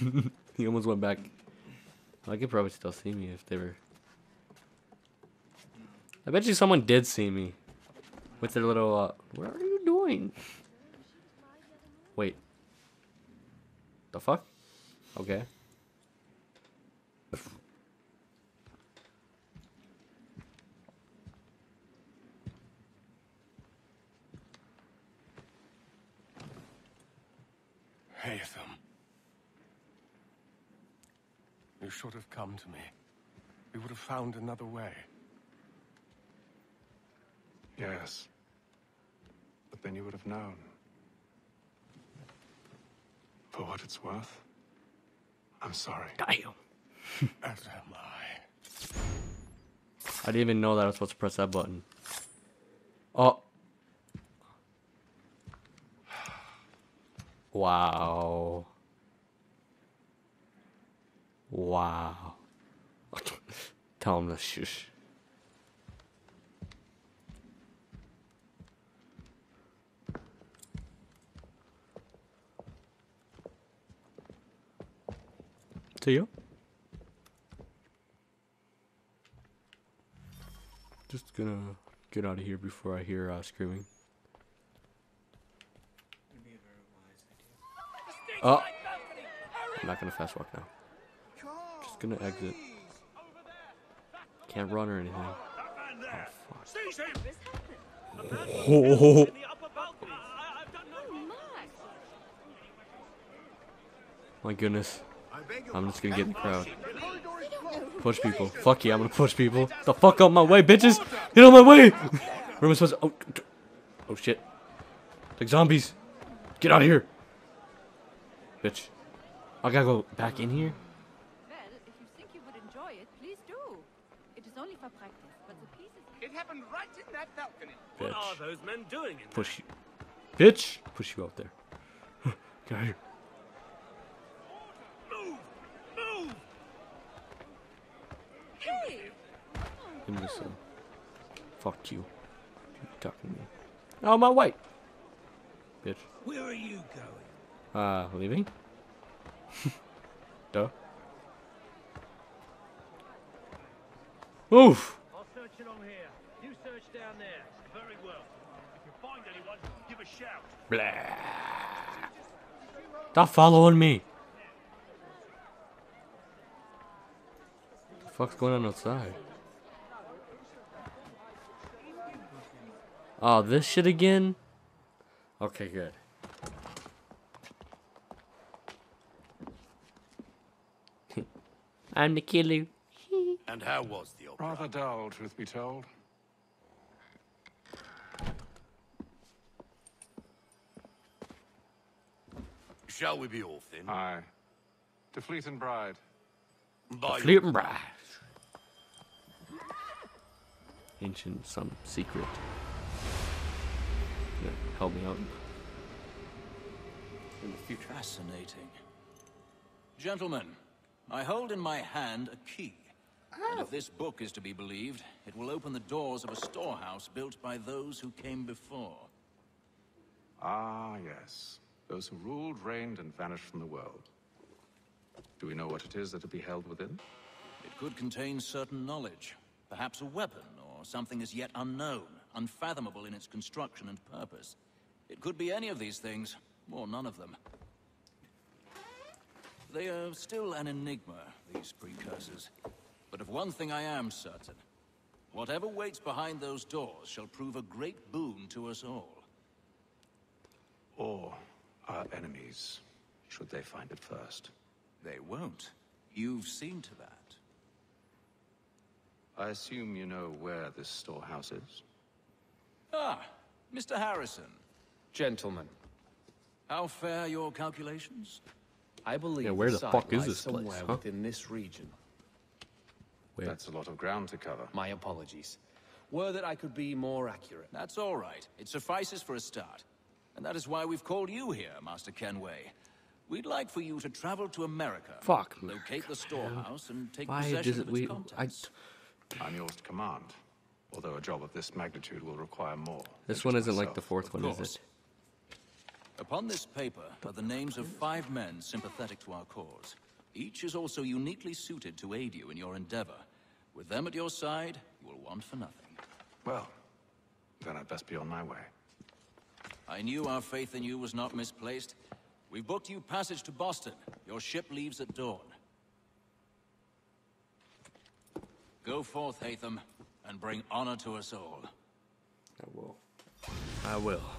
he almost went back. I could probably still see me if they were. I bet you someone did see me. With their little, uh, what are you doing? Wait. The fuck? Okay. Hey, Haytham. You should have come to me. We would have found another way. Yes. But then you would have known. For what it's worth, I'm sorry. Damn. As am I. I didn't even know that I was supposed to press that button. Oh. Wow. Wow. Tell him to shush. To you? Just gonna get out of here before I hear uh, screaming. Oh! I'm not gonna fast walk now. Gonna exit. Can't run or anything. Oh, fuck. My goodness. I'm just gonna get in the crowd. Push people. Fuck yeah, I'm gonna push people. The fuck out of my way, bitches! Get out of my way! Where am I supposed to? Oh, oh shit. Like zombies. Get out of here. Bitch. I gotta go back in here? Well, if you think you would enjoy it, please do. It is only for practice, but the piece is... It happened right in that balcony. Bitch. What are those men doing in Push you. Bitch! Push you out there. Get out here. Move! Move! Hey! Give me some. Fuck you. You talking to me. Oh, my white. Bitch. Where are you going? Uh, leaving? Duh. Oof! I'll search along here. You search down there. Very well. If you find anyone, give a shout. Blah. Stop following me. The fuck's going on outside? Oh, this shit again? Okay, good. I'm the killer. And how was the opera? Rather dull, truth be told. Shall we be off then? Aye. To Fleet and Bride. By your- Fleet and Bride. Ancient, some secret. Yeah, help me out. in the future. Fascinating. Gentlemen, I hold in my hand a key. And if this book is to be believed, it will open the doors of a storehouse built by those who came before. Ah, yes. Those who ruled, reigned, and vanished from the world. Do we know what it is that will be held within? It could contain certain knowledge, perhaps a weapon or something as yet unknown, unfathomable in its construction and purpose. It could be any of these things, or none of them. They are still an enigma, these precursors. But of one thing I am certain. Whatever waits behind those doors shall prove a great boon to us all. Or our enemies, should they find it first? They won't. You've seen to that. I assume you know where this storehouse is? Ah, Mr. Harrison. Gentlemen, How fare your calculations? I believe Yeah, where the site fuck is lies this place, somewhere huh? within this region. Wait. That's a lot of ground to cover. My apologies. Were that I could be more accurate. That's all right. It suffices for a start. And that is why we've called you here, Master Kenway. We'd like for you to travel to America. Fuck Locate the storehouse and take Why possession does it of its we? I. contents. I'm yours to command. Although a job of this magnitude will require more. This one isn't like the fourth Of one, is it? Upon this paper are the names of five men sympathetic to our cause. Each is also uniquely suited to aid you in your endeavor. With them at your side, you will want for nothing. Well, then I'd best be on my way. I knew our faith in you was not misplaced. We've booked you passage to Boston. Your ship leaves at dawn. Go forth, Haytham, and bring honor to us all. I will. I will.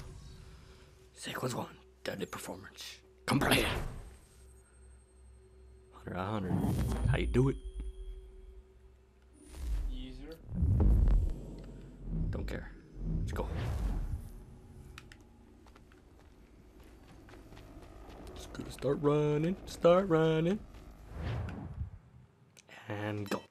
Sequence one, deadly performance. Complete. 100 out of 100. How you do it? Don't care. Let's go. Just gonna start running, start running. And go.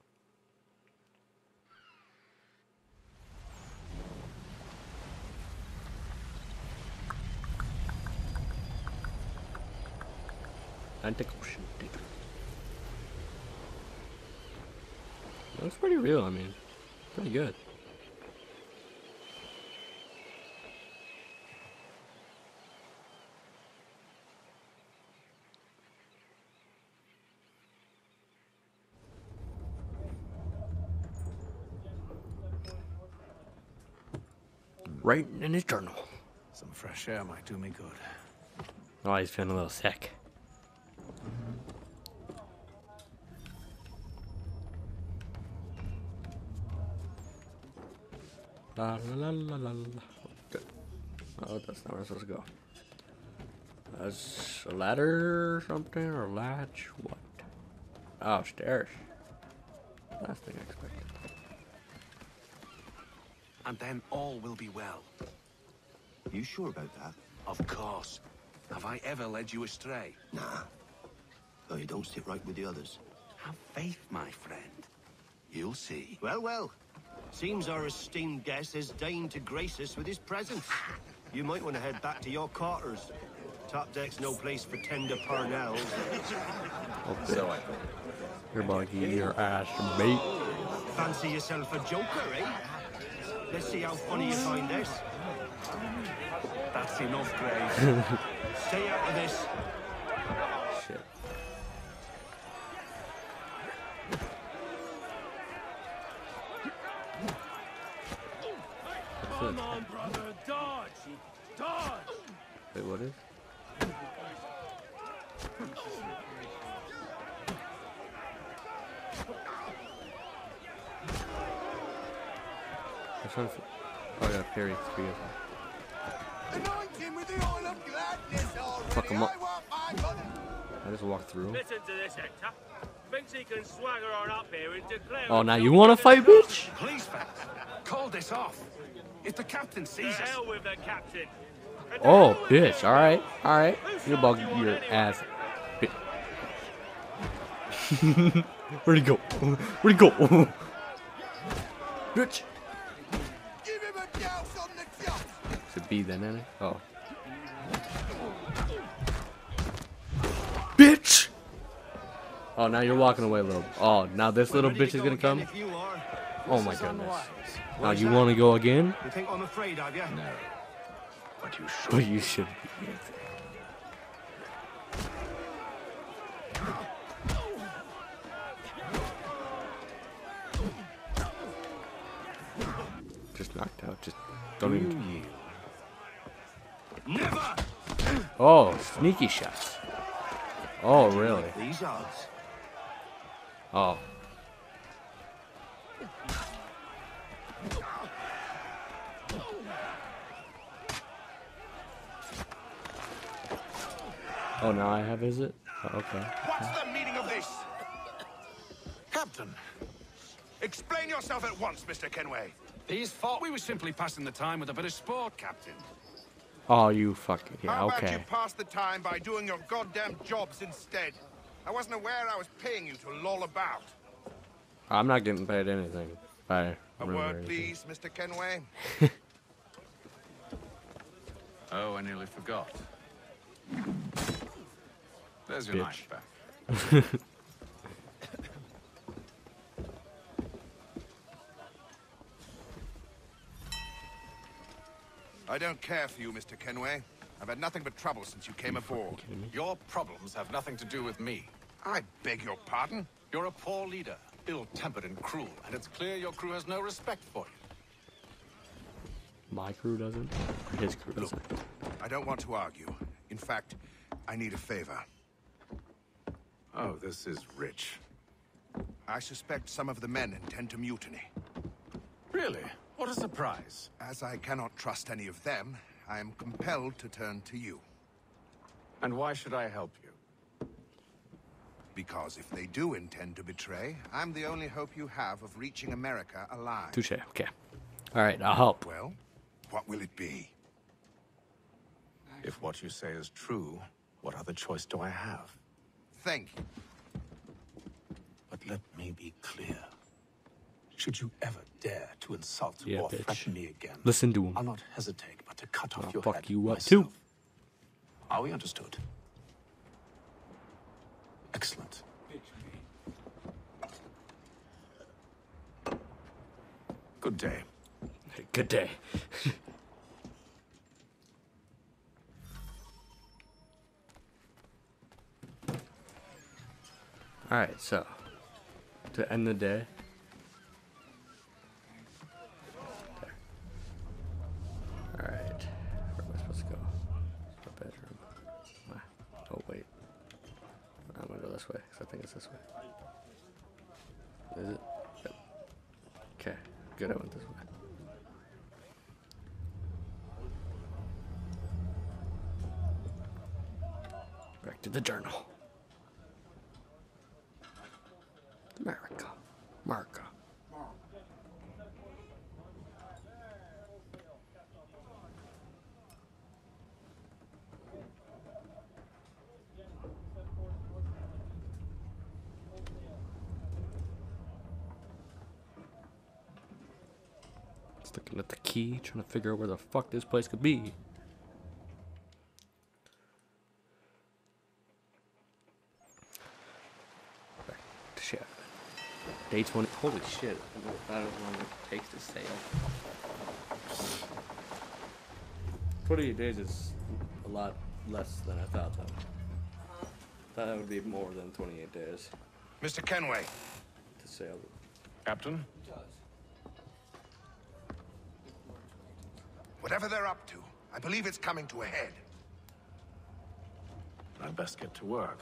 Atlantic Ocean. Looks pretty real, I mean. Pretty good. Writing in his journal. Some fresh air might do me good. Oh, he's feeling a little sick. La la la la la la. Oh, that's not where I'm supposed to go. That's a ladder or something, or a latch? What? Oh, stairs. Last thing I expected. And then all will be well. You sure about that? Of course. Have I ever led you astray? Nah. Though you don't sit right with the others. Have faith, my friend. You'll see. Well, well. Seems our esteemed guest has deigned to grace us with his presence. You might want to head back to your quarters. Top deck's no place for tender parnells. Okay. So I You're about your ass mate. Fancy yourself a joker, eh? Let's see how funny you find this. That's enough, Grave. Stay out of this. Shit. Come on, brother, dodge! Dodge! Wait, what is? Trying to. fi- Oh yeah, parry three of them. Fuck him up. I just walked through. Listen to this, Hector. Thinks he can swagger on up here and declare. Oh, now you want to fight, bitch? Please, fellas. Call this off. If the captain To sees us... hell with the captain. Oh, bitch. All right, all right. Who You about fuck you your anyway? ass. Bi- Where'd he go? Where'd he go? bitch. Should be then, innit? Oh. Bitch! Oh, now you're walking away, little. Oh, now this little bitch is gonna come. If you are. Oh my goodness. Now you want to go again? You think I'm afraid of you? No. But you should. But you should. Just knocked out. Just don't even. Mmm. Never! Oh, sneaky shots. Oh, really? These odds. Oh. Oh, now I have, is it? Oh, okay. What's the meaning of this? Captain, Explain yourself at once, Mr. Kenway. He's thought we were simply passing the time with a bit of sport, Captain. Oh, you fucking. Yeah, How about you pass the time by doing your goddamn jobs instead? I wasn't aware I was paying you to loll about. I'm not getting paid anything by A rumor or word, anything. please, Mr. Kenway. Oh, I nearly forgot. There's your Bitch. knife back. I don't care for you, Mr. Kenway. I've had nothing but trouble since you came aboard. Your problems have nothing to do with me. I beg your pardon? You're a poor leader, ill-tempered and cruel, and it's clear your crew has no respect for you. My crew doesn't. Or his crew doesn't. Look, I don't want to argue. In fact, I need a favor. Oh, this is rich. I suspect some of the men intend to mutiny. Really? What a surprise. As I cannot trust any of them, I am compelled to turn to you. And why should I help you? Because if they do intend to betray, I'm the only hope you have of reaching America alive. Touche. Okay. All right, I'll help. Well, what will it be? If what you say is true, what other choice do I have? Thank you. But let me be clear. Should you ever dare to insult Yeah, or bitch. threaten me again, Listen to him. I'll not hesitate but to cut off I'll your fuck head you up myself. too. Are we understood? Excellent. Good day. Good day. Alright, so to end the day. Alright. Where am I supposed to go? My bedroom. My, oh wait. I'm gonna go this it's this way. Is it? Yep. Okay, good, I went this way. Back to the journal. America. America. Just looking at the key, trying to figure out where the fuck this place could be. Shit. Day 20. Holy shit. I don't know how long it takes to sail. 28 days is a lot less than I thought, though. Thought that would be more than 28 days Mr. Kenway, to sail. Captain? Whatever they're up to, I believe it's coming to a head. I'd best get to work.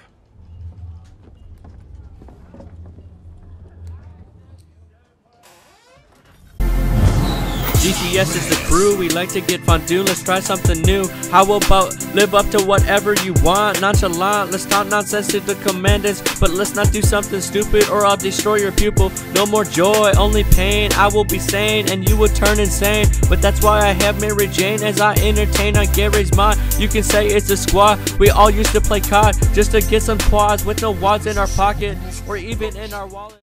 GTS is the crew, we like to get fondue, let's try something new. How about live up to whatever you want? Nonchalant, let's talk nonsense to the commandants, but let's not do something stupid or I'll destroy your pupil. No more joy, only pain. I will be sane and you will turn insane. But that's why I have Mary Jane as I entertain on Garry's Mod. You can say it's a squad, we all used to play COD just to get some quads with no wads in our pocket or even in our wallet.